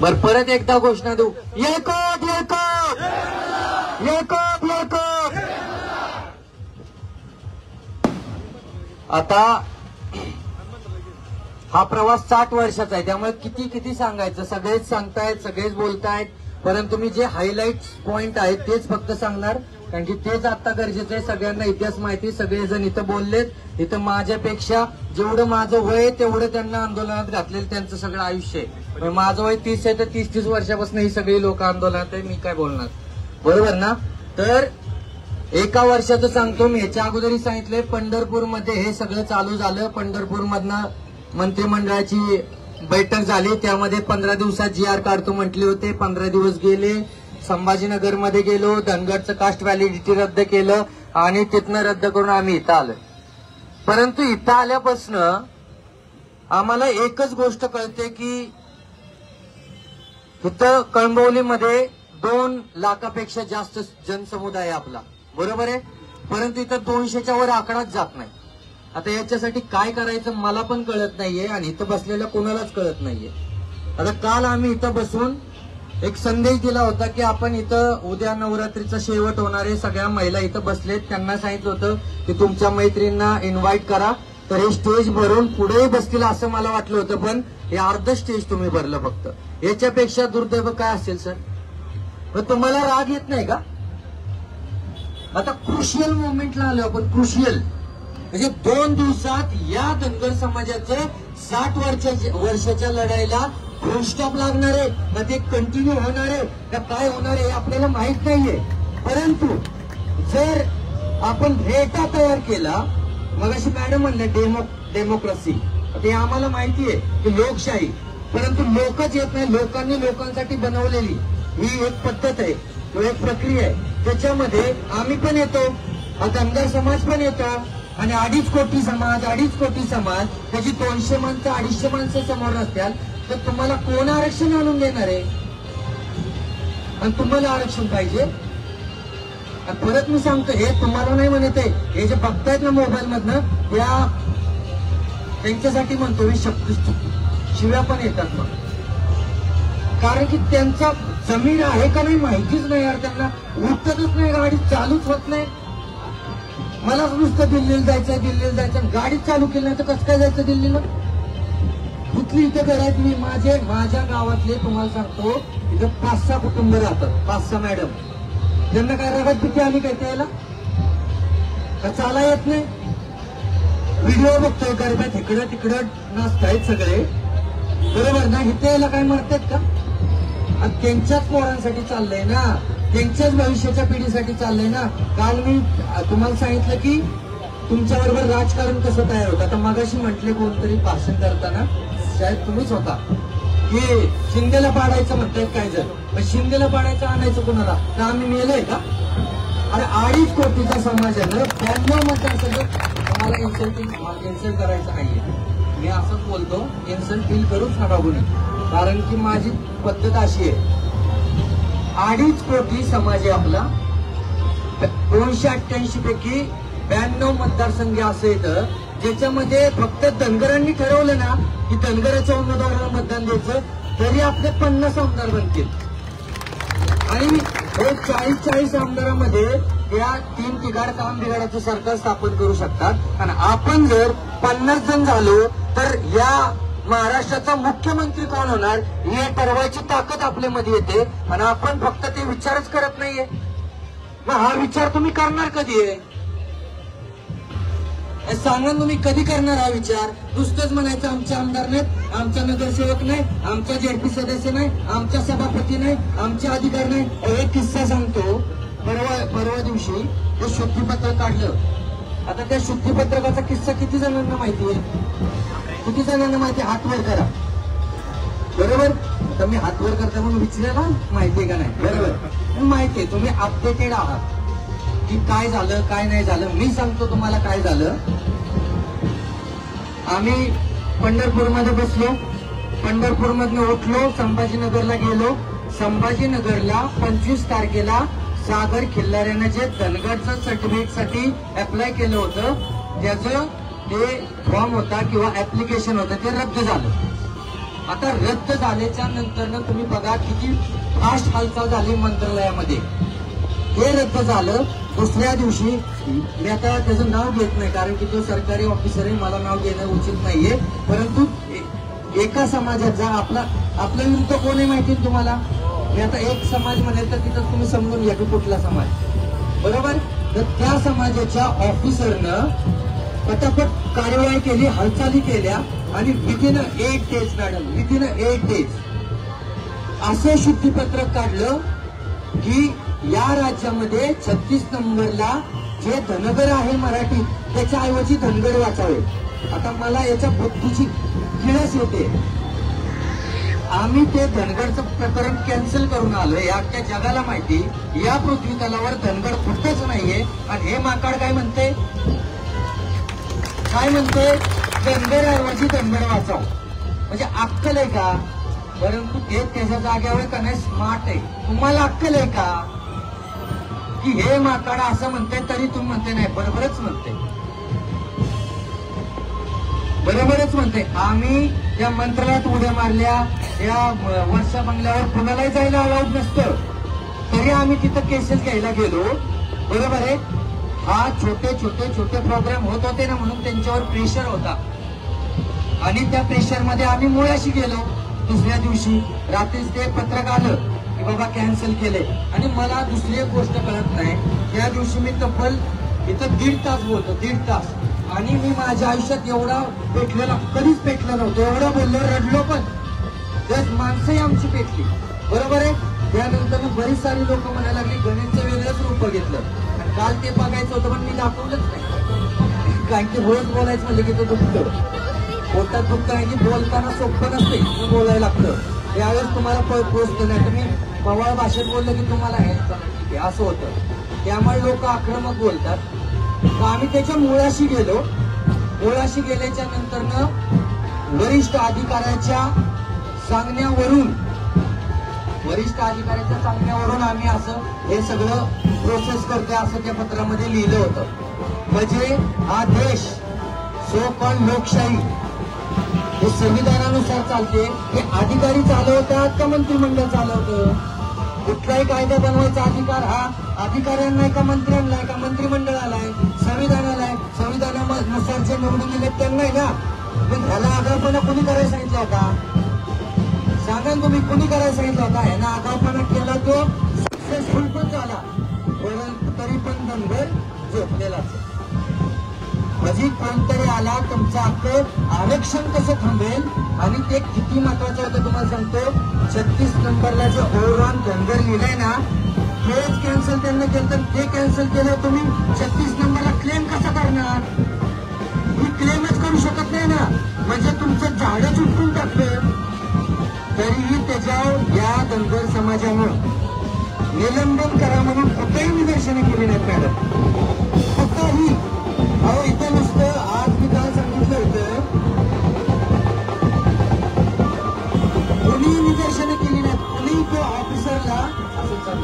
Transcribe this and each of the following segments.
बर परत एकदा घोषणा देऊ. एकट एकट एकट एकट आता हा प्रवास साठ वर्षाचा आहे. त्यामुळे किती किती सांगायचं? सगळेच सांगतायत सगळेच बोलतायत. परंतु मी जे हायलाईट पॉइंट आहेत तेच फक्त सांगणार. कारण की तेच आता गरजेचं आहे. सगळ्यांना इतिहास माहिती सगळेजण इथं बोललेत. इथं माझ्यापेक्षा जेवढं माझं वय तेवढं त्यांना आंदोलनात घातलेलं त्यांचं सगळं आयुष्य आहे. म्हणजे माझं वय तीस आहे तर तीस तीस वर्षापासून ही सगळी लोक आंदोलनात आहे. मी काय बोलणार? बरोबर ना? तर एका वर्षाचं सांगतो मी. ह्याच्या अगोदरही सांगितलंय पंढरपूरमध्ये हे सगळं चालू झालं. पंढरपूरमधनं मंत्रिमंडळाची बैठक झाली. त्यामध्ये पंधरा दिवसात जी आर काढतो म्हटले होते. पंधरा दिवस गेले. संभाजीनगरमध्ये गेलो धनगडचं कास्ट व्हॅलिडिटी रद्द केलं आणि तिथनं रद्द करून आम्ही इथं आलो. परंतु इथं आल्यापासनं आम्हाला एकच गोष्ट कळते की इथं कळंबवलीमध्ये दोन लाखापेक्षा जास्त जनसमुदाय आपला. बरोबर आहे? परंतु इथं दोनशेच्या वर आकडाच जात नाही. आता याच्यासाठी काय करायचं मला पण कळत नाहीये आणि इथं बसलेल्या कोणालाच कळत नाहीये. आता काल आम्ही इथं बसून एक संदेश दिला होता की आपण इथं उद्या नवरात्रीचा शेवट होणारे सगळ्या महिला इथं बसलेत. त्यांना सांगितलं होतं की तुमच्या मैत्रींना इन्व्हाइट करा. तर हे स्टेज भरून पुढेही बसतील असं मला वाटलं होतं. पण हे अर्ध स्टेज तुम्ही भरलं फक्त. याच्यापेक्षा दुर्दैव काय असेल सर? मग तुम्हाला राग येत नाही का? आता क्रुशियल मुवमेंटला आलो आपण. क्रुशियल म्हणजे दोन दिवसात या धनगर समाजाचं साठ वर्षाच्या वर्षाच्या लढाईला स्टॉप लागणार आहे मग ते कंटिन्यू होणार आहे का काय होणार आहे हे आपल्याला माहीत नाहीये. परंतु जर आपण रेटा तयार केला मग अशी मॅडम म्हणले डेमो डेमोक्रेसी ते आम्हाला माहिती आहे की लोकशाही. परंतु लोकच येत नाही लोकांनी लोकांसाठी बनवलेली. ही एक पद्धत आहे किंवा एक प्रक्रिया आहे. त्याच्यामध्ये आम्ही पण येतो धनगर समाज पण येतो आणि अडीच कोटी समाज अडीच कोटी समाज त्याची दोनशे माणसं अडीचशे माणसं समोर असतील तर तुम्हाला कोण आरक्षण आणून देणार आहे? आणि तुम्हाला आरक्षण पाहिजे? आणि परत मी सांगतो हे तुम्हाला नाही म्हणत आहे. हे जे बघतायत ना मोबाईल मधनं त्या त्यांच्यासाठी म्हणतो मी शब्द शिव्या पण येतात मग. कारण की त्यांचा जमीन आहे का नाही माहितीच नाही यार त्यांना. उठतच नाही गाडी चालूच होत नाही. मला नुसतं दिल्लीला जायचंय दिल्लीला जायचं गाडी चालू केली नाही तर कसं काय जायचं दिल्लीला? कुठली इथं घर आहेत मी माझे माझ्या गावातले तुम्हाला सांगतो इथं पाच सहा कुटुंब राहतात. पाच सहा मॅडम. त्यांना काय रगत किती आली काय त्याला? का चाला येत नाही? व्हिडिओ बघतोय गरब्यात इकडं तिकडं नाचतायत सगळे. बरोबर ना? इथे यायला काय म्हणतात का? आणि त्यांच्याच पोरांसाठी चाललंय ना? त्यांच्याच भविष्याच्या पिढीसाठी चाललंय ना? काल मी तुम्हाला सांगितलं की तुमच्या बरोबर राजकारण कसं तयार होतं? आता मगाशी म्हटले कोणतरी भाषण करताना शायद तुम्हीच होता. की शिंदेला पाडायचं म्हणतायत काय जर? पण शिंदेला पाडायचं आणायचं कोणाला? तर आम्ही मेलोय का? अरे अडीच कोटीच्या समाजानं ब्याण्णव मतदारसंघ तुम्हाला इन्सल्टिंग इन्सल्ट करायचं नाहीये. मी असंच बोलतो इन्सल्ट फील करूच नका कोणी. कारण की माझी पद्धत अशी आहे. अडीच कोटी समाज आहे आपला. दोनशे अठ्ठ्याऐंशी पैकी ब्याण्णव मतदारसंघ असं येतं. ज्याच्यामध्ये फक्त धनगरांनी ठरवलं ना की धनगराच्या उमेदवाराला मतदान द्यायचं तरी आपले पन्नास आमदार बनतील. आणि चाळीस चाळीस आमदारामध्ये या तीन तिघाड काम बिघाडाचं सरकार स्थापन करू शकतात. आणि आपण जर पन्नास जण झालो तर या महाराष्ट्राचा मुख्यमंत्री कोण होणार हे ठरवायची ताकद आपल्यामध्ये येते. आणि आपण फक्त ते विचारच करत नाहीये. मग हा विचार तुम्ही करणार कधी आहे? सांगा तुम्ही कधी करणार हा विचार? नुसतंच म्हणायचं आमचे आमदार नाहीत आमचा नगरसेवक नाही आमचा जेडपी सदस्य नाही आमचा सभापती नाही आमचे अधिकार नाही. एक किस्सा सांगतो. परवा परवा दिवशी ते शुद्धीपत्र काढलं. आता त्या शुद्धीपत्रकाचा किस्सा किती जणांना माहिती आहे? किती जणांना माहिती हातवर करा. बरोबर? तर मी हातवर करता म्हणून विचारला माहिती आहे का नाही? बरोबर. माहिती आहे तुम्ही अपडेटेड आहात. की काय झालं काय नाही झालं. मी सांगतो तुम्हाला काय झालं. आम्ही पंढरपूरमध्ये बसलो. पंढरपूरमधनं उठलो संभाजीनगरला गेलो. संभाजीनगरला पंचवीस तारखेला सागर खिल्लाऱ्यानं जे धनगडचं सर्टिफिकेटसाठी अप्लाय केलं होतं त्याचं ते फॉर्म होता किंवा ऍप्लिकेशन होतं ते रद्द झालं. आता रद्द झाल्याच्या नंतरनं तुम्ही बघा किती फास्ट हालचाल झाली मंत्रालयामध्ये. हे रद्द झालं दुसऱ्या दिवशी मी आता त्याचं नाव घेत नाही कारण की तो सरकारी ऑफिसर आहे मला नाव घेणं उचित नाहीये. परंतु एका समाजाचा आपला आपल्या विरुद्ध कोण आहे माहिती तुम्हाला? मी आता एक समाज म्हणेल तर तिथं तुम्ही समजून घ्या की कुठला समाज. बरोबर? तर त्या समाजाच्या ऑफिसरनं पटापट कार्यवाही केली हालचाली केल्या आणि within eight days madam within eight days असं शुद्धीपत्रक काढलं की या राज्यामध्ये छत्तीस नंबरला जे धनगर आहे मराठी त्याच्याऐवजी धनगर वाचावे. आता मला याच्या बुद्धीची किळस येते. आम्ही ते धनगरचं प्रकरण कॅन्सल करून आलोय. या अख्ख्या जगाला माहिती या पृथ्वी तलावर धनगर कुठेच नाहीये. आणि हे माकाड काय म्हणते? काय म्हणते? धनगर ऐवजी धनगर वाचाव. म्हणजे अक्कल आहे का? परंतु ते त्याच्या जागेवर का नाही स्मार्ट आहे. तुम्हाला अक्कल आहे का? की हे माकाड असं म्हणते तरी तुम्ही म्हणते नाही बरोबरच म्हणते. बरोबरच म्हणते. आम्ही त्या मंत्रालयात उड्या मारल्या या वर्षा बंगल्यावर कुणालाही जायला अलाउड नसतं. तरी आम्ही तिथं केसेस घ्यायला गेलो. बरोबर आहे? हा छोटे छोटे छोटे प्रोग्राम होत होते ना म्हणून त्यांच्यावर प्रेशर होता. आणि त्या प्रेशरमध्ये आम्ही मुळाशी गेलो. दुसऱ्या दिवशी रात्रीच ते पत्रक आलं. बाबा कॅन्सल केले आणि मला दुसरी एक गोष्ट कळत नाही. त्या दिवशी मी तब्बल इथं दीड तास बोलतो दीड तास. आणि मी माझ्या आयुष्यात एवढा पेटलेला कधीच पेटलं नव्हतं. एवढं बोललो रडलो पण. त्यात माणसंही आमची पेटली बरोबर आहे? त्यानंतर मग बरीच सारी लोक म्हणायला लागली गणेशचं वेगळंच रूप बघितलं. आणि काल ते बघायचं होतं पण मी दाखवलंच नाही. कारण की रोज बोलायचं म्हणलं की ते दुखतं पोटात दुखतं आहे की बोलताना सोपं नसते बोलायला लागतं. यावेळेस तुम्हाला प- नाही तुम्ही पवाळ भाषेत बोललं की तुम्हाला हे ठीक आहे असं होतं. त्यामुळे लोक आक्रमक बोलतात. तर आम्ही त्याच्या मुळाशी गेलो. मुळाशी गेल्याच्या नंतरनं वरिष्ठ अधिकाऱ्याच्या सांगण्यावरून वरिष्ठ अधिकाऱ्याच्या सांगण्यावरून आम्ही असं हे सगळं प्रोसेस करतोय असं त्या पत्रामध्ये लिहिलं होतं. म्हणजे हा देश सो कॉल लोकशाही. हे संविधानानुसार चालते. हे अधिकारी चालवतात का मंत्रिमंडळ चालवतं? कुठलाही कायदा बनवायचा अधिकार हा अधिकाऱ्यांना आहे का मंत्र्यांना आहे का मंत्रिमंडळाला आहे? संविधानाला आहे. संविधानानुसार जे निवडून दिले त्यांना आहे ना? मग ह्याला आगाऊपणा कुणी करायला सांगितलं होता? सांगा तुम्ही कुणी करायला सांगितलं होता? ह्यानं आगाऊपणा केला तो सक्सेसफुल पण झाला. परंतु तरी पण नंबर झोपलेलाच म्हणजे कोणतरी आला तुमचं हक्क आरक्षण कसं थांबेल? आणि ते किती महत्वाचं होतं तुम्हाला सांगतो. छत्तीस नंबरला जे ओव्हरऑल धनगर लिहिलंय ना हेच कॅन्सल त्यांना केलं. तर ते कॅन्सल केलं तुम्ही छत्तीस नंबरला क्लेम कसा करणार? मी क्लेमच करू शकत नाही ना. म्हणजे तुमचं झाडच उठून टाकलं तरीही त्याच्यावर या धनगर समाजानं निलंबन करा म्हणून कुठेही निदर्शनं केली नाहीत मॅडम. कुठंही. अहो कोणी निदर्शनं केली नाहीत. कोणी त्या ऑफिसरला असं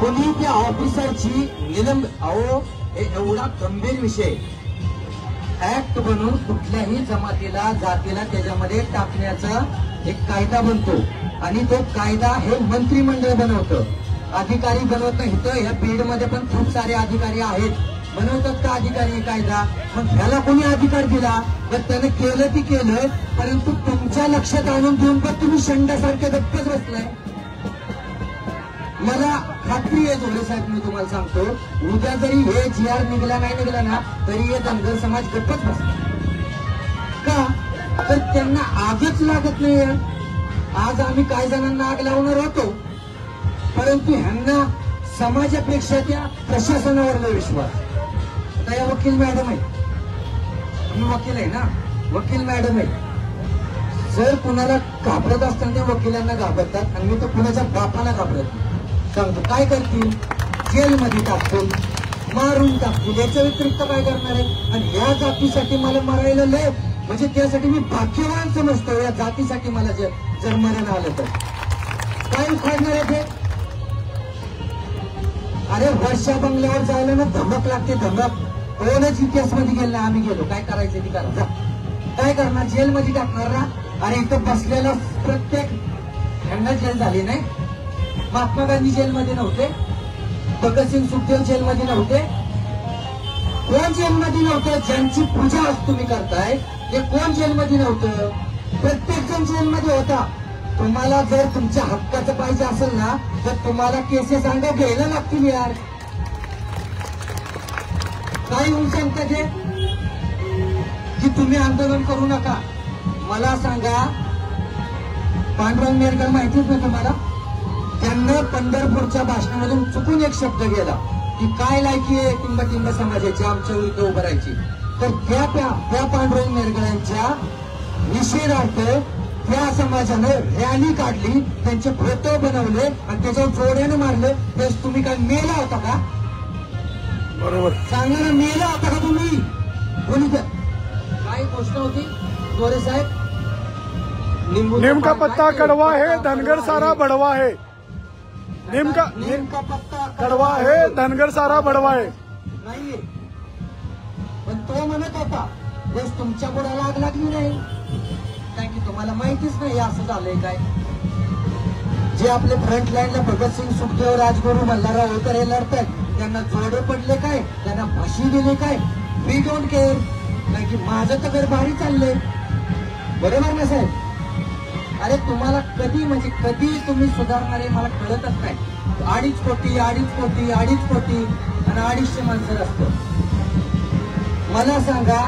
कोणी त्या ऑफिसरची निलंब अहो हे एवढा गंभीर विषय. ऍक्ट बनून कुठल्याही जमातीला जातीला त्याच्यामध्ये टाकण्याचा एक कायदा बनतो. आणि तो कायदा हे मंत्रिमंडळ बनवतं. अधिकारी बनवतं इथं या बीड पण खूप सारे अधिकारी आहेत. बनवतात का अधिकारी कायदा? मग ह्याला कोणी अधिकार दिला? तर त्याने केलं ती केलं परंतु तुमच्या लक्षात आणून देऊन पण तुम्ही शंडासारखे धक्कच बसलाय? मला खात्री आहे जोडे साहेब मी तुम्हाला सांगतो उद्या जरी हे जी आर निघला नाही निघला ना तरी हे धनगर समाज गप्पच बसला. का? तर त्यांना आगच लागत नाही आज आम्ही काही जणांना आग लावणार होतो. परंतु ह्यांना समाजापेक्षा त्या प्रशासनावरला विश्वास. आता या वकील मॅडम आहे तुम्ही वकील आहे ना? वकील मॅडम आहे जर कुणाला घाबरत असताना त्या वकिलांना घाबरतात आणि मी तर कुणाच्या बापाला घाबरत सांगतो काय करतील? जेलमध्ये टाकतील मारून टाकतील. याच्या व्यतिरिक्त काय करणार आहे आणि या जातीसाठी मला मरायला लय म्हणजे त्यासाठी मी भाग्यवान समजतो या जातीसाठी मला जर जर मरण आलं तर. काय उखाडणार आहे ते अरे वर्षा बंगल्यावर जायला ना धमक लागते धमक. कोणच इतिहासमध्ये गेलं आम्ही गेलो. काय करायचं ती करा. काय करणार? जेलमध्ये टाकणार ना? आणि इथं बसलेला प्रत्येक यांना जेल झाली नाही. महात्मा गांधी जेलमध्ये नव्हते. भगतसिंग सुखदेव जेलमध्ये नव्हते. कोण जेलमध्ये नव्हतं? ज्यांची पूजा आज तुम्ही करताय ते कोण जेलमध्ये नव्हतं? प्रत्येक जण जेलमध्ये होता. तुम्हाला जर तुमच्या हक्काचं पाहिजे असेल ना तर तुम्हाला केसेस अंग घ्यायला लागतील यार. काय होऊन सांगता जे? की तुम्ही आंदोलन करू नका. मला सांगा पांडुरंग मेरकर माहितीच ना तुम्हाला त्यांना पंढरपूरच्या भाषणामधून चुकून एक शब्द गेला की काय लायकी आहे टिंब टिंब समाजाची? आमच्या विरुद्ध उभं राहायची. तर त्या त्या पांडुरंग मेरकरांच्या निषेधार्थ त्या समाजानं रॅली काढली त्यांचे फोटो बनवले आणि त्याच्यावर जोड्यानं मारलं. तेच तुम्ही काय मेला होता का? बरोबर. सांगा ना मेला होता का तुम्ही? कोणी काय गोष्ट होती? गोरे साहेब निंबू नीम का पत्ता कड़वा है धनगर सारा बड़वा है नीम का नीम का पत्ता कड़वा है धनगर सारा बड़वा है नाहीये. पण तो म्हणत होता बस तुमच्या बुडाला आग लागली नाही. काय की तुम्हाला माहितीच नाही असं झालंय काय. जे आपले फ्रंट लाईनला भगतसिंग सुखदेव राजगुरू मल्हारराव होळकर हे लढतात त्यांना जोडे पडले काय? त्यांना फाशी दिली काय? वी डोंट केअर कारण की माझं तर घर भारी चाललंय. बरोबर ना साहेब? अरे तुम्हाला कधी म्हणजे कधी तुम्ही सुधारणार आहे मला कळतच नाही. अडीच कोटी अडीच कोटी अडीच कोटी आणि अडीचशे माणसं असतं मला सांगा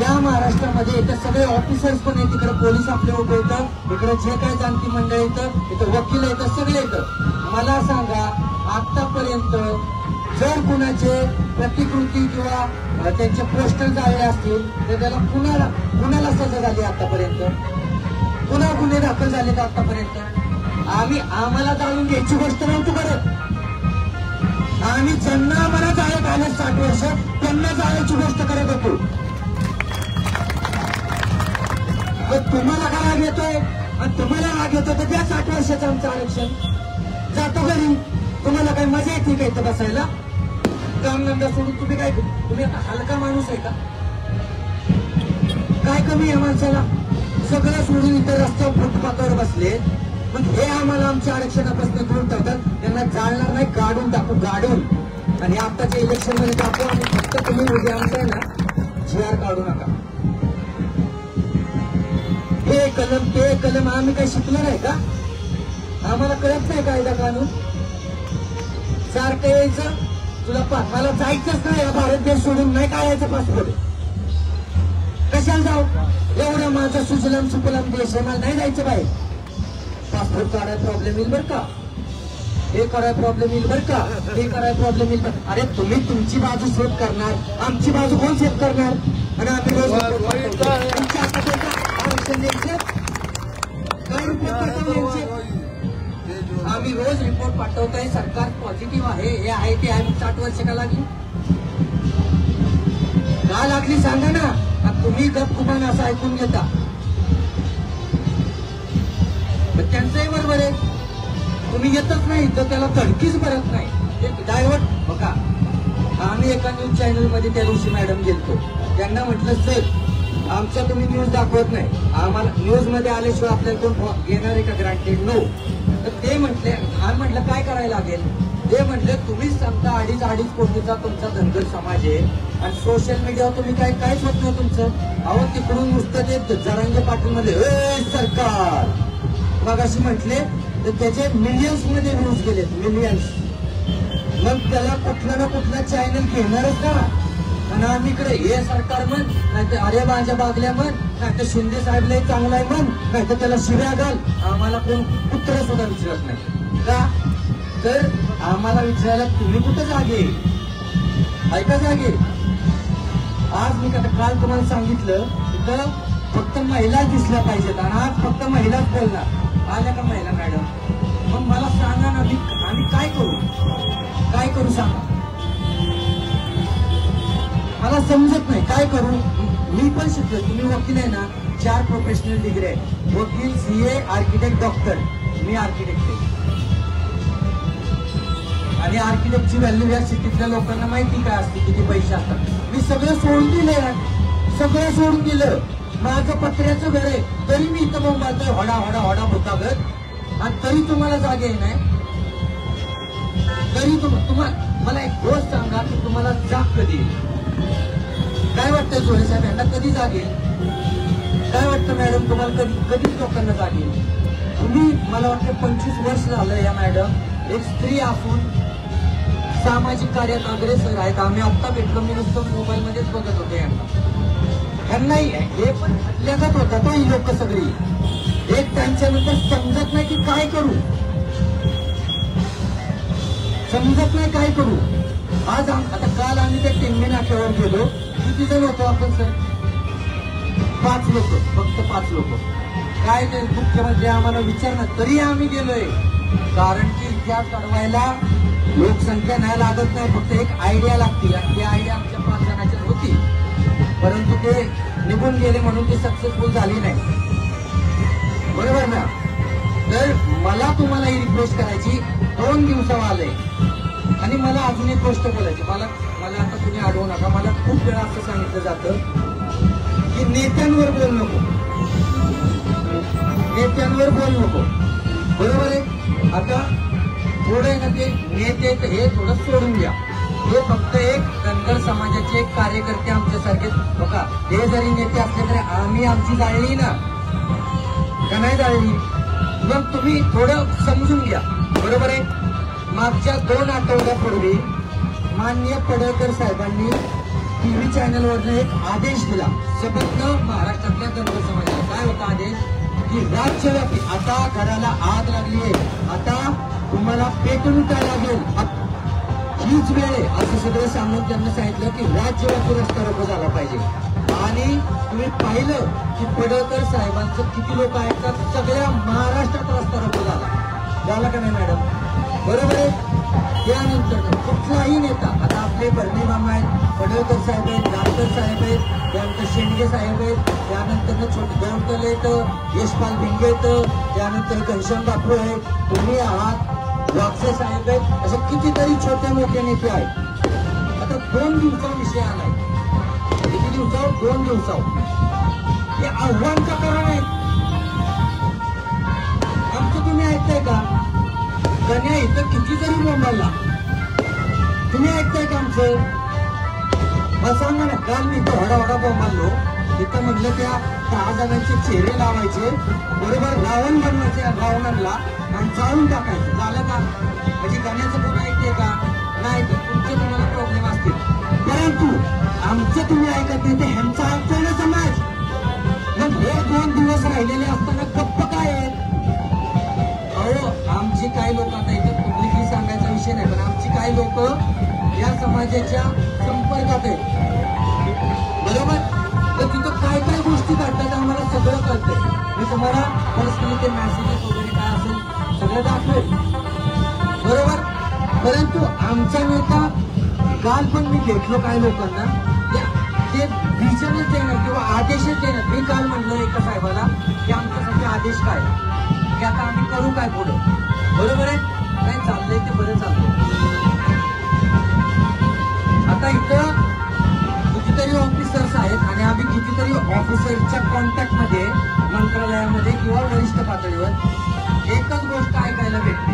या महाराष्ट्रामध्ये इथं सगळे ऑफिसर्स पण आहेत तिकडे पोलीस आपले उभे येतं इकडे जे काही जाणती मंडळ येतं इथं वकील येतं सगळे येतं मला सांगा आतापर्यंत जर कुणाचे प्रतिकृती किंवा त्यांचे पोस्टर जाळले असतील तर त्याला कुणाला कुणाला सजा झाली आतापर्यंत? पुन्हा गुन्हे दाखल झाले का आतापर्यंत? आम्ही आम्हाला जाणून घ्यायची गोष्ट नव्हती करत. आम्ही ज्यांना आम्हाला जाळत आलं साठ वर्ष त्यांना जाळायची गोष्ट करत होतो. तुम्हाला काय राग येतोय? आणि तुम्हाला राग येतो तर द्या साठ वर्षाचं आमचं आरक्षण. जातो घरी. तुम्हाला काही मजा येते का इथं बसायला? कामधंदा सोडून तुम्ही काय तुम्ही आता हलका माणूस आहे का? काय कमी आहे माणसाला? सगळं सोडून इतर रस्त्यावर फुटपाथावर बसले. पण हे आम्हाला आमच्या आरक्षणापासून दूर ठेवतात त्यांना जाळणार नाही गाडून टाकू गाडून. आणि आताच्या इलेक्शनमध्ये टाकू आणि फक्त तुम्ही उद्या आमचं ना? जी आर काढू नका. हे कलम ते कलम आम्ही काही शिकलो नाही का? आम्हाला कळत नाही कायदा कानून. सारखं यायचं. तुला पा- मला जायचंच नाही भारत देश सोडून नाही काढायचं पासपोर्ट कशाला जाऊ? एवढा माझा सुजलाम सुफलाम देश आहे मला नाही जायचं बाहेर. पासपोर्ट काढायला प्रॉब्लेम येईल बरं का? हे करायला प्रॉब्लेम येईल बरं का? हे करायला प्रॉब्लेम येईल बरं अरे तुम्ही तुमची बाजू सेट करणार. आमची बाजू कोण सेट करणार? आणि आम्ही रोज आरक्षण द्यायचं? आम्ही रोज रिपोर्ट पाठवतोय. सरकार पॉझिटिव्ह आहे. हे आहे ते आहे. साठ वर्ष का लागली का लागली? सांगा ना. तुम्ही तुम्ही गपकुपान असं ऐकून घेता. त्यांचंही बरोबर आहे. तुम्ही येतच नाही तर त्याला धडकीच भरत नाही. एक डायव्हर्ट बघा. आम्ही एका न्यूज चॅनलमध्ये त्या दिवशी मॅडम गेलतो. त्यांना म्हटलं सर आमच्या तुम्ही न्यूज दाखवत नाही. आम्हाला न्यूजमध्ये आल्याशिवाय आपल्याला कोण घेणार आहे का ग्रांटेड नो तर ते म्हटले हा म्हटलं काय करायला लागेल? ते म्हटले तुम्हीच सांगता अडीच अडीच कोटीचा तुमचा धनगर समाज आहे आणि सोशल मीडियावर तुम्ही काय काय स्वप्न तुमचं? अहो तिकडून नुसतं ते जरांगे पाटीलमध्ये सरकार! मग अशी म्हटले तर त्याचे मिलियन्समध्ये व्ह्यूज गेलेत मिलियन्स मग त्याला कुठला ना कुठला चॅनल घेणारच का ना आम्ही इकडे हे सरकार म्हण नाही तर अरे माझ्या बागल्या म्हण नाही तर शिंदे साहेब लय चांगला आहे म्हण नाही तर त्याला शिव्या घाल. आम्हाला कोण कुत्र सुद्धा विचारत नाही. का? तर आम्हाला विचारायला तुम्ही कुठं जागे? ऐका जागे. आज मी आता काल तुम्हाला सांगितलं तिथं फक्त महिला दिसल्या पाहिजेत आणि आज फक्त महिलाच बोलणार. आल्या का महिला मॅडम. मग मला सांगा ना मी आम्ही काय करू? काय करू सांगा? मला समजत नाही काय करू? मी पण शिकलो तुम्ही वकील आहे ना चार प्रोफेशनल डिग्री आहे वकील सीए आर्किटेक्ट डॉक्टर मी आर्किटेक्ट आहे. आणि आर्किटेक्टची व्हॅल्यू या सिटीतल्या लोकांना माहिती काय असते किती पैसे असतात? मी सगळं सोडून दिलं यार सगळं सोडून दिलं. माझं पत्र्याचं घर आहे. तरी मी इथं बोंबालतोय होडा होडा होडा घर आणि तरी तुम्हाला जागे आहे नाही तरी तुम तुम्हाला मला एक गोष्ट सांगा की तुम्हाला जाग कधी येईल? काय वाटतं जोडे साहेब यांना कधी जागेल काय वाटतं मॅडम तुम्हाला कधी कधीच लोकांना जागेल तुम्ही मला वाटतं पंचवीस वर्ष झालं या मॅडम एक स्त्री असून सामाजिक कार्यात अग्रेसर आहेत. आम्ही आत्ता भेटलो मी नुसतं मोबाईलमध्येच बघत होते यांना. त्यांनाही हे पण लगत होता तो ही लोक सगळी. एक त्यांच्यानंतर समजत नाही की काय करू. समजत नाही काय करू. आज आता काल आम्ही त्या टेंबे नाक्यावर गेलो. किती जण होतो आपण सर? पाच लोक फक्त पाच लोक. काय ते मुख्यमंत्री आम्हाला विचारणार तरी आम्ही गेलोय. कारण की इतिहास घडवायला लोकसंख्या नाही लागत नाही फक्त एक आयडिया लागते. आणि ती आयडिया आमच्या पाच जणांच्यात होती. परंतु ते निघून गेले म्हणून ती सक्सेसफुल झाली नाही. बरोबर ना? तर मला तुम्हाला ही रिक्वेस्ट करायची दोन दिवसावर आलंय. आणि मला अजून एक गोष्ट बोलायची. मला मला आता तुम्ही अडवू नका. मला खूप वेळा असं सांगितलं जातं की नेत्यांवर बोल नको. नेत्यांवर बोल नको. बरोबर आहे? आता थोडं आहे ना ते नेते हे थोडं सोडून द्या. हे फक्त एक धनगर समाजाचे एक कार्यकर्ते आमच्यासारखे बघा हे जरी नेते असले तरी आम्ही आमची जाळली ना. का नाही जाळली? मग तुम्ही थोडं समजून घ्या. बरोबर आहे? मागच्या दोन आठवड्यापूर्वी मान्य पडळकर साहेबांनी टीव्ही चॅनलवरनं एक आदेश दिला. सबंध महाराष्ट्रातल्या दंड समाजाला. काय होता आदेश? की राज्यव्यापी आता घराला आग लागली आहे. आता तुम्हाला पेटून काय लागेल. हीच वेळ आहे. असं सगळं सांगून त्यांना सांगितलं की राज्यव्यापी रस्ता रोको झाला पाहिजे. आणि तुम्ही पाहिलं की पडळकर साहेबांचं किती लोक ऐकतात सगळ्या महाराष्ट्रात रस्ता रोको झाला. झाला का नाही मॅडम? बरोबर आहे? त्यानंतर कुठलाही नेता आता आपले भरणे मामा आहेत पडळकर साहेब आहेत डाक्टर साहेब आहेत त्यानंतर शेंडगे साहेब आहेत त्यानंतर छोटे गौरतल आहेत यशपाल भिंगे आहेत त्यानंतर घनश्याम बापू आहेत तुम्ही आहात वागसे साहेब आहेत असे कितीतरी छोटे मोठे नेते आहेत. आता दोन दिवसा विषय आलाय. किती दिवसावर? दोन दिवसावर. हे आव्हान का करा आमचं तुम्ही ऐकताय का? कन्या इथं किती जरी बोंबाला तुम्ही ऐकताय का आमचं? मला सांगा ना काल मी इथं हडा बोंबालो तिथं म्हटलं त्या दहा जणांचे चेहरे लावायचे. बरोबर रावण बनवायचे रावणांना आणि जाळून टाकायचं. झालं का? म्हणजे गाण्याचं कोण ऐकते का? नाही तर तुमचे तुम्हाला प्रॉब्लेम असतील. परंतु आमचं तुम्ही ऐकत नाही ते ह्यांचा ऐकतोय ना समाज? मग हे दोन दिवस राहिलेले असताना जी काही लोक आता इथे पब्लिकली सांगायचा विषय नाही पण आमची काही लोक या समाजाच्या संपर्कात आहेत. बरोबर? तर तिथं काय काय गोष्टी घडतात आम्हाला सगळं कळतंय. मी तुम्हाला पर्सनली ते मॅसेजेस वगैरे काय असेल सगळं दाखवेल. बरोबर? परंतु आमचा नेता काल पण मी भेटलो काही लोकांना. ते विजनच देणार किंवा आदेशच देणार मी काल म्हणलो एका साहेबाला की आमच्यासाठी आदेश काय? की आता आम्ही करू काय पुढं? बरोबर आहे? काय चाललंय ते बरं चाललंय आता इथं कितीतरी ऑफिसर्स आहेत आणि आम्ही कितीतरी ऑफिसरच्या कॉन्टॅक्टमध्ये मंत्रालयामध्ये किंवा वरिष्ठ पातळीवर एकच गोष्ट ऐकायला भेटते.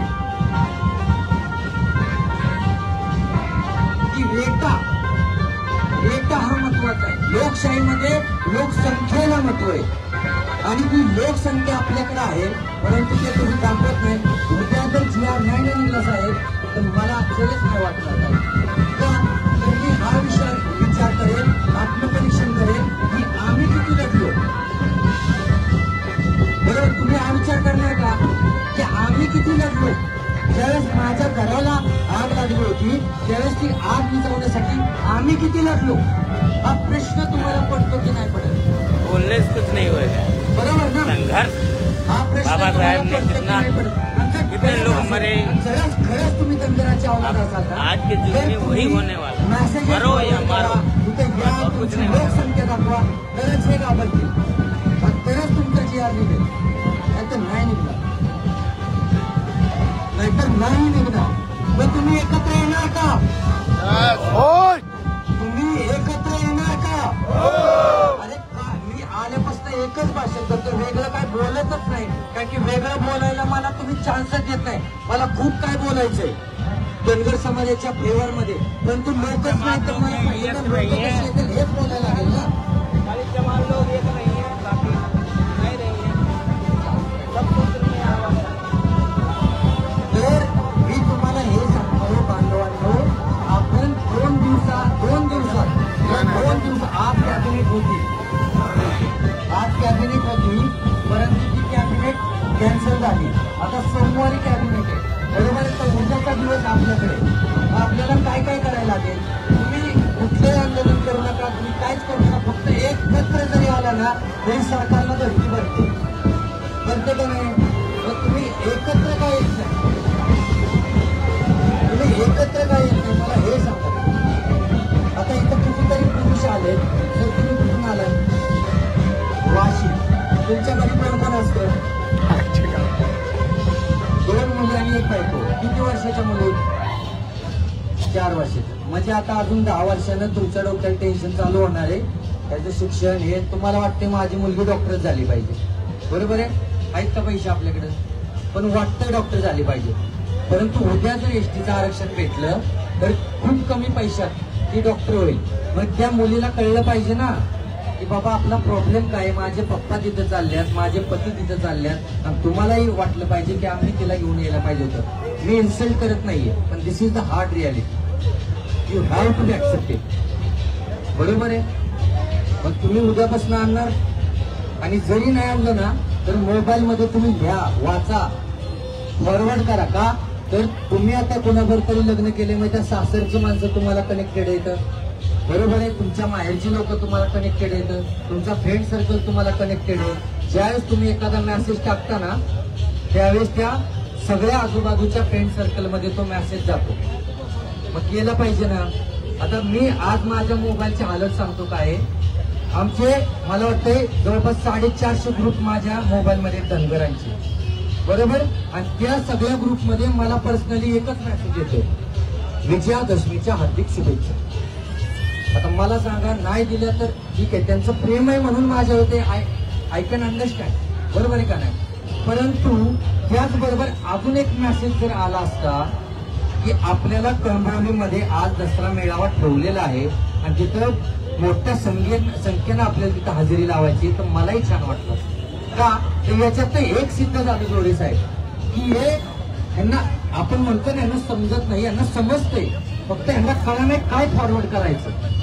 की रेटा रेटा हा महत्त्वाचा आहे. लोकशाहीमध्ये लोकसंख्येला महत्त्व आहे. आणि ती लोकसंख्या आपल्याकडे आहे परंतु ते तुम्ही दाखवत नाही. जर जी आर नाही निघला साहेब तर मला आश्चर्यच नाही वाटणार तर मी हा विषय विचार करेन आत्मपरीक्षण करेन की आम्ही किती लढलो? बरोबर तुम्ही हा विचार करणार का? की आम्ही किती लढलो? ज्यावेळेस माझ्या घराला आग लागली होती त्यावेळेस ती आग विझवण्यासाठी आम्ही किती लढलो? हा प्रश्न तुम्हाला पडतो की नाही पडत? कुछ नहीं बरोबर ना? संघर्ष. हा प्रश्न बाबा कितना- लोग मरे? आज के युग में वही होने वाला है. मरो या मारो. कुछ नहीं होगा. लोकसंख्या दाखवा तरच हे आणि तरच तुमचं जी आर निघेल नाहीतर नाही निघणार नाहीतर नाही निघणार मग तुम्ही एकत्र येणार का एकच भाषण करतो वेगळं काय बोलतच नाही. कारण की वेगळं बोलायला मला तुम्ही चान्सच देत नाही. मला खूप काय बोलायचंय. धनगर समाजाच्या फेवर मध्ये. परंतु लोकच नाही तर मला हेच बोलायला लागेल ना? तर मी तुम्हाला हे सांगतो बांधवांनो. आपण दोन दिवसात दोन दिवसात दोन दिवसात आज कॅबिनेट होती. कॅबिनेट होती परंतु ती कॅबिनेट कॅन्सल झाली. आता सोमवारी कॅबिनेट आहे. बरोबर आहे तर उद्याचा दिवस आपल्याकडे आपल्याला काय काय करायला लागेल? तुम्ही कुठलंही आंदोलन करू नका तुम्ही काहीच करू नका फक्त एकत्र जरी आला ना तरी सरकारला धरती भरते. करते का नाही? मग तुम्ही एकत्र काय येत नाही? तुम्ही एकत्र काय येत नाही? मला हे सांगा. आता इथं कितीतरी पुरुष आले तर तुम्ही कुठून आलाय वाशी तुमच्या घरी कोण कोण असतं? दोन मुली आणि एक बायको. किती वर्षाच्या मुली चार वर्षाच्या. म्हणजे आता अजून दहा वर्षानं तुमच्या डोक्यात टेन्शन चालू होणार आहे. त्याचं शिक्षण हे तुम्हाला वाटते माझी मुलगी डॉक्टर झाली पाहिजे. बरोबर आहे? आहेत का पैसे आपल्याकडे? पण वाटतं डॉक्टर झाली पाहिजे. परंतु उद्या जर एस टीचं आरक्षण भेटलं तर खूप कमी पैशात ती डॉक्टर होईल. मग त्या मुलीला कळलं पाहिजे ना. बाबा आपला प्रॉब्लेम काय आहे? माझे पप्पा तिथं चालल्यात माझे पती तिथं चालल्यात. आणि तुम्हालाही वाटलं पाहिजे की आम्ही तिला घेऊन यायला पाहिजे होतं. मी इन्सल्ट करत नाहीये पण this is the hard reality you have to be accepted बरोबर आहे? मग तुम्ही उद्यापासून आणणार? आणि जरी नाही आणलं ना तर मोबाईलमध्ये तुम्ही घ्या वाचा. फॉरवर्ड करा. का? तर तुम्ही आता कोणाबरोबर तरी लग्न केले मग त्या सासरचं माणसं तुम्हाला कनेक्टेड येतं बरोबर आहे तुमच्या माहेरची लोक तुम्हाला कनेक्टेड येतं तुमचा फ्रेंड सर्कल तुम्हाला कनेक्टेड आहे. ज्यावेळेस तुम्ही एखादा मेसेज टाकता ना त्यावेळेस त्या सगळ्या आजूबाजूच्या फ्रेंड सर्कलमध्ये तो मेसेज जातो. मग केला पाहिजे ना. आता मी आज माझ्या मोबाईलची हालत सांगतो काय आमचे मला वाटतंय जवळपास साडेचारशे ग्रुप माझ्या मोबाईलमध्ये धनगरांचे बरोबर? आणि त्या सगळ्या ग्रुपमध्ये मला पर्सनली एकच मेसेज येतो विजयादशमीच्या हार्दिक शुभेच्छा. आता मला सांगा नाही दिलं तर ठीक आहे. त्यांचं प्रेम आहे म्हणून माझ्या होते. I I can understand. बरोबर आहे का नाही? परंतु त्याचबरोबर अजून एक मेसेज जर आला असता की आपल्याला कळंबोलीमध्ये आज दसरा मेळावा ठेवलेला आहे आणि तिथं मोठ्या संख्ये संख्येनं आपल्याला तिथं हजेरी लावायची तर मलाही छान वाटलं. का? तर याच्यात तर एक सिद्ध झालं जोडे साहेब की हे यांना आपण म्हणतो ना यांना समजत नाही यांना समजते फक्त यांना कळा नाही काय फॉरवर्ड करायचं.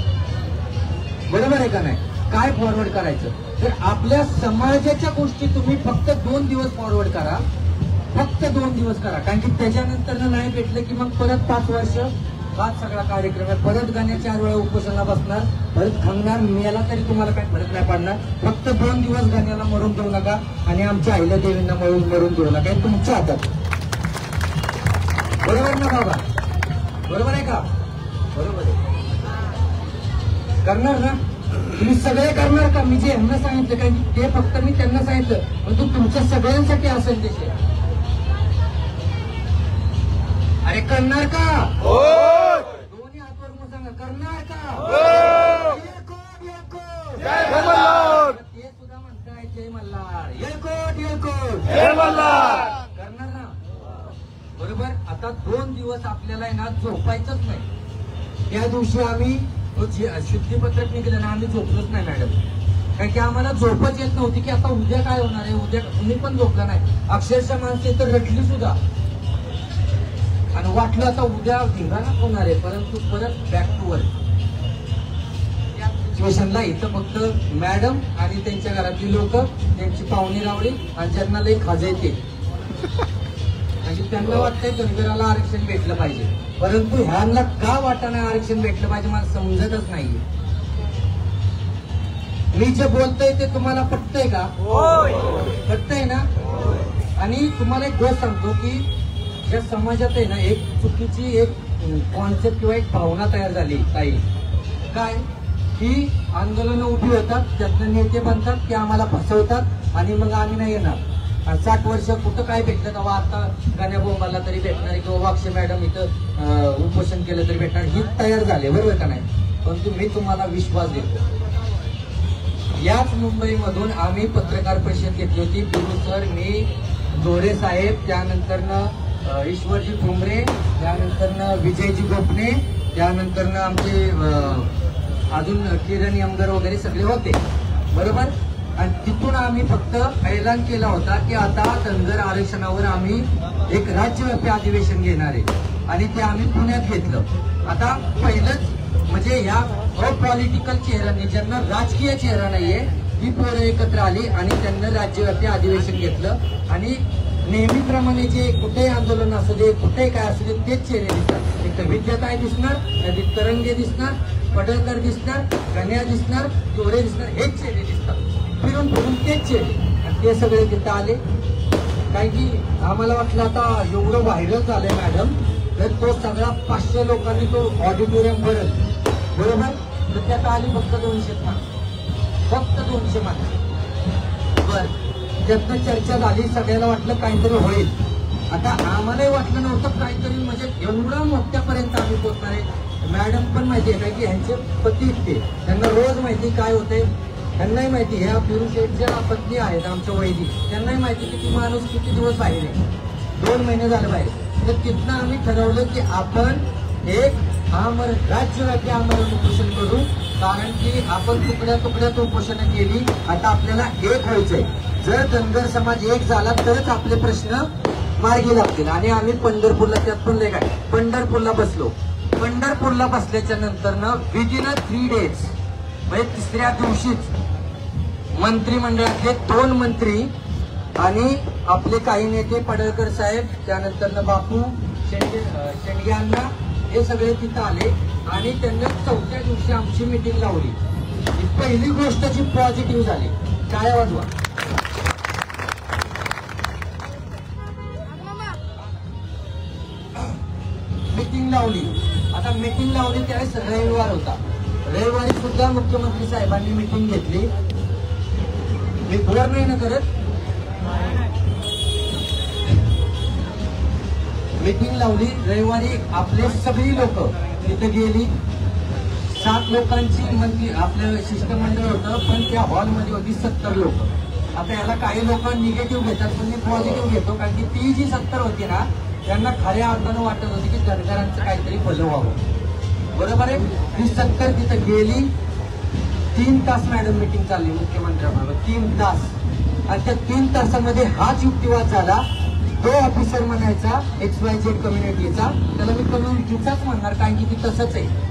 बरोबर आहे का नाही? काय फॉरवर्ड करायचं? तर आपल्या समाजाच्या गोष्टी तुम्ही फक्त दोन दिवस फॉरवर्ड करा. फक्त दोन दिवस करा. कारण की त्याच्यानंतर नाही भेटलं की मग परत पाच वर्ष हाच सगळा कार्यक्रम आहे. परत गाण्या चार वेळा उपोषणाला बसणार. परत खंगणार मेला तरी तुम्हाला काही फरक नाही पडणार. फक्त दोन दिवस गाण्याला मरून देऊ नका आणि आमच्या आईला देवींना मरून मरून देऊ नका. हे तुमच्या हातात बरोबर ना बाबा? बरोबर आहे का? बरोबर. करणार ना? तुम्ही सगळे करणार का? मी जे यांना सांगितलं कारण की? ते फक्त मी त्यांना सांगितलं. परंतु तुमच्या सगळ्यांसाठी संदेश आहे अरे करणार का? दोन्ही हातवर मग सांगा करणार का. ते सुद्धा म्हणताय जय मल्हार. येळकोट येळकोट करणार ना? बरोबर? आता दोन दिवस आपल्याला ना झोपायचंच नाही. त्या दिवशी आम्ही तो शुद्धीपत्रक निघलं ना आम्ही झोपलोच नाही मॅडम. कारण की आम्हाला झोपच येत नव्हती की आता उद्या काय होणार आहे? उद्या तुम्ही पण झोपला नाही. अक्षरशः माणसं तर रटली सुद्धा. आणि वाटलं आता उद्या धिंगाणा होणार आहे परंतु परत बॅक टू वर्क या सिच्युएशनला इथं फक्त मॅडम आणि त्यांच्या घरातली लोक त्यांची पाहुणी लावली आणि ज्यांना लई खाजा येते. म्हणजे त्यांना वाटतंय धनगराला आरक्षण भेटलं पाहिजे. परंतु ह्यांना का वाटाणं आरक्षण भेटलं पाहिजे मला समजतच नाहीये. मी जे बोलतोय ते तुम्हाला पटतंय का? पटतंय ना? आणि तुम्हाला एक गोष्ट सांगतो की या समाजात आहे ना एक चुकीची एक कॉन्सेप्ट किंवा एक भावना तयार झाली काही काय? की आंदोलनं उभी होतात त्यातनं नेते बनतात ते आम्हाला फसवतात आणि मग आम्ही नाही येणार. साठ वर्ष कुठं काय भेटलं तेव्हा? आता गाण्या बोंबाला तरी भेटणार किंवा वाक्षे मॅडम इथं उपोषण केलं तरी भेटणार. ही तयार झाले बरोबर का नाही? परंतु मी तुम्हाला विश्वास देतो. याच मुंबईमधून आम्ही पत्रकार परिषद घेतली होती. बिरू सर मी जोरे साहेब त्यानंतरनं ईश्वरजी ठुमरे त्यानंतरनं विजयजी गोपणे त्यानंतरनं आमचे अजून किरण यमगर वगैरे सगळे होते. बरोबर? आणि तिथून आम्ही फक्त ऐलान केला होता की आता धनगर आरक्षणावर आम्ही एक राज्यव्यापी अधिवेशन घेणार आहे. आणि ते आम्ही पुण्यात घेतलं. आता पहिलंच म्हणजे ह्या अपॉलिटिकल चेहऱ्यांनी ज्यांना राजकीय चेहरा नाहीये ही पोरं एकत्र आली आणि त्यांना राज्यव्यापी अधिवेशन घेतलं. आणि नेहमीप्रमाणे जे कुठेही आंदोलन असू दे कुठेही काय असू दे तेच चेहरे दिसतात. एक तर विद्याताई दिसणार कधी तरंगे दिसणार पडळकर दिसणार कन्या दिसणार चोरे दिसणार हेच चेहरे दिसतात. फिरून फिरून तेच आणि ते सगळे तिथं आले. कारण की आम्हाला वाटलं आता एवढं व्हायरल झालंय मॅडम तर तो सगळा पाचशे लोकांनी तो ऑडिटोरियम भरल. बरोबर? तर त्यात आली फक्त दोनशे माणसं. फक्त दोनशे माणसं. बर. त्यातनं चर्चा झाली सगळ्याला वाटलं काहीतरी होईल. आता आम्हालाही वाटलं नव्हतं काहीतरी म्हणजे एवढा मोठ्यापर्यंत आम्ही पोहोचणार आहे. मॅडम पण माहिती आहे का की ह्यांचे पती ते त्यांना रोज माहिती काय होते त्यांनाही माहिती ह्या पुरुष एक ज्या पत्नी आहेत आमच्या वैदिक त्यांनाही माहिती की ती माणूस किती दिवस बाहेर आहे दोन महिने झाले बाहेर. तर तिथनं आम्ही ठरवलं की आपण एक आमर राज्यव्यापी आमरण उपोषण करू कारण की आपण तुकड्या तुकड्यात उपोषण केली आता आपल्याला एक व्हायचंय. जर धनगर समाज एक झाला तरच आपले प्रश्न मार्गी लागतील. आणि आम्ही पंढरपूरला त्यात पण लय काय पंढरपूरला बसलो. पंढरपूरला बसल्याच्या नंतर ना विदिन थ्री डेज म्हणजे तिसऱ्या दिवशीच मंत्रिमंडळातले दोन मंत्री आणि आपले काही नेते पडळकर साहेब त्यानंतर बापू शेंडे शेंडग्यांना हे सगळे तिथं आले आणि त्यांना चौथ्या दिवशी आमची मिटिंग लावली. ही पहिली गोष्ट जी पॉझिटिव्ह झाली. काय वाजवा. मिटिंग लावली. आता मीटिंग लावली त्यावेळेस रविवार होता. रविवारी सुद्धा मुख्यमंत्री साहेबांनी मीटिंग घेतली. मी बोर नाही ना करत. मीटिंग लावली. रविवारी आपले सगळी लोक तिथे गेली. सात लोकांची मंत्री आपलं शिष्टमंडळ होतं पण त्या हॉलमध्ये होती सत्तर लोक. आता याला काही लोक निगेटिव्ह घेतात पण मी पॉझिटिव्ह घेतो कारण की ती जी सत्तर होती ना त्यांना खऱ्या अर्थानं वाटत होती की सरकारांचं काहीतरी भलं व्हावं. बरोबर आहे? ही सत्तर तिथं गेली. तीन तास मॅडम मिटिंग चालली मुख्यमंत्र्यांबरोबर. तीन तास. आणि त्या तीन तासामध्ये हाच युक्तिवाद झाला. तो ऑफिसर म्हणायचा एक्स वाय झेड कम्युनिटीचा त्याला मी कम्युनिटीचाच म्हणणार कारण की ती तसंच आहे.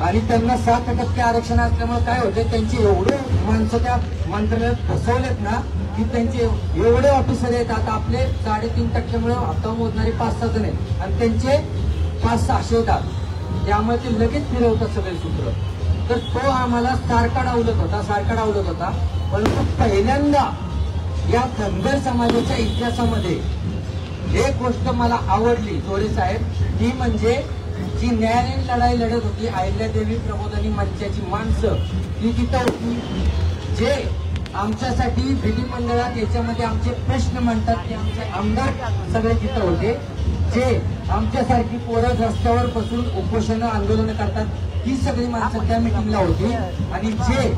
आणि त्यांना सात टक्के आरक्षण असल्यामुळे काय होतं त्यांचे एवढे माणसं त्या मंत्रालयात फसवलेत ना की त्यांचे एवढे ऑफिसर आहेत आता आपले साडेतीन टक्क्यामुळे हप्ता मोजणारे पाच सहा जण आहेत. आणि त्यांचे पाच सहाशे येतात त्यामुळे ते लगेच फिरवतात सगळे सूत्र. तर तो आम्हाला सारखा डावलत होता सारखा डावलत होता. परंतु पहिल्यांदा या धनगर समाजाच्या इतिहासामध्ये एक गोष्ट मला आवडली चोरे साहेब. ती म्हणजे जी न्यायालयीन लढाई लढत होती अहिल्यादेवी प्रबोधनी मंचाची माणसं ती तिथं होती. जे आमच्यासाठी विधिमंडळात याच्यामध्ये आमचे प्रश्न म्हणतात ते आमचे आमदार सगळे तिथं होते. जे आमच्यासारखी पोरं रस्त्यावर बसून उपोषण आंदोलन करतात ही सगळी माणसं त्या मिटिंगला होती. आणि जे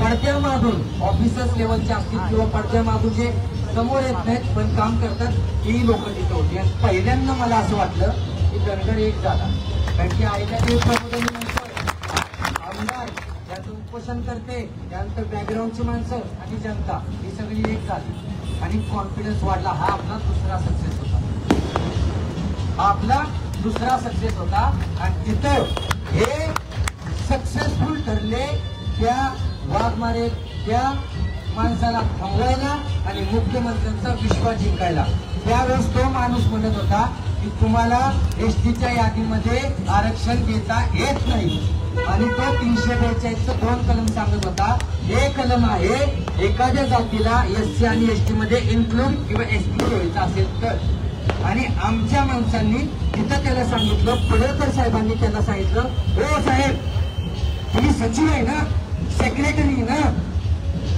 पडद्यामागून ऑफिसर्स लेवलचे असतील किंवा पडद्यामागून जे समोर येत नाहीत पण काम करतात ही लोक तिथं होती. आणि पहिल्यांदा मला असं वाटलं की धनगर एक झाला कारण की आईच्या देव आमदार त्याचं उपोषण करते त्यानंतर बॅकग्राऊंडची माणसं आणि जनता ही सगळी एक झाली आणि कॉन्फिडन्स वाढला. हा आपला दुसरा सक्सेस हा आपला दुसरा सक्सेस होता. आणि तिथं हे सक्सेसफुल ठरले त्या वाघमारे त्या माणसाला थांबवायला आणि मुख्यमंत्र्यांचा विश्वास जिंकायला. त्यावेळेस तो माणूस म्हणत होता की तुम्हाला एसटीच्या यादीमध्ये आरक्षण देता येत नाही. आणि तो तीनशे बेचाळीसचं दोन कलम सांगत होता. हे कलम आहे एखाद्या जातीला एस सी आणि एस टी मध्ये इन्क्लूड किंवा टी व्हायचं असेल तर. आणि आमच्या माणसांनी तिथं त्याला सांगितलं पडळकर साहेबांनी त्याला सांगितलं हो साहेब तुम्ही सचिव आहे ना सेक्रेटरी ना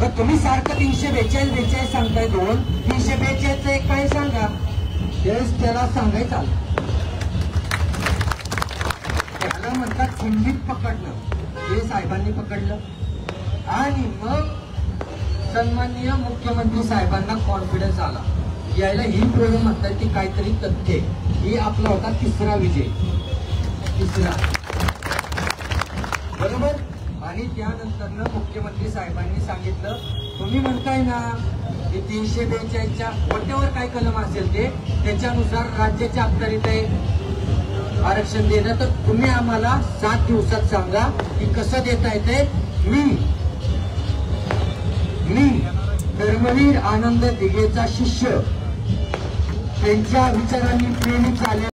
तर तुम्ही सारखं तीनशे बेचाळीस बेचाळीस सांगताय दोन तीनशे बेचाळीसचं एक काय सांगा? त्यावेळेस त्याला सांगायचं आलं. त्याला म्हणतात खंडित पकडलं. हे साहेबांनी पकडलं. आणि मग सन्माननीय मुख्यमंत्री साहेबांना कॉन्फिडन्स आला. यायला ही प्रयोग म्हणतात की काहीतरी तथ्य. ही आपला होता तिसरा विजय. तिसरा. बरोबर? आणि त्यानंतर मुख्यमंत्री साहेबांनी सांगितलं तुम्ही म्हणताय ना की तीनशे बेचाळीसच्या कोट्यावर काय कलम असेल ते? त्याच्यानुसार राज्याच्या अखत्यारीत आहे. आरक्षण देणं तर तुम्ही आम्हाला सात दिवसात सांगा की कसं देता येते मी मी धर्मवीर आनंद दिघेचा शिष्य त्यांच्या विचारांनी प्रेरित झाले.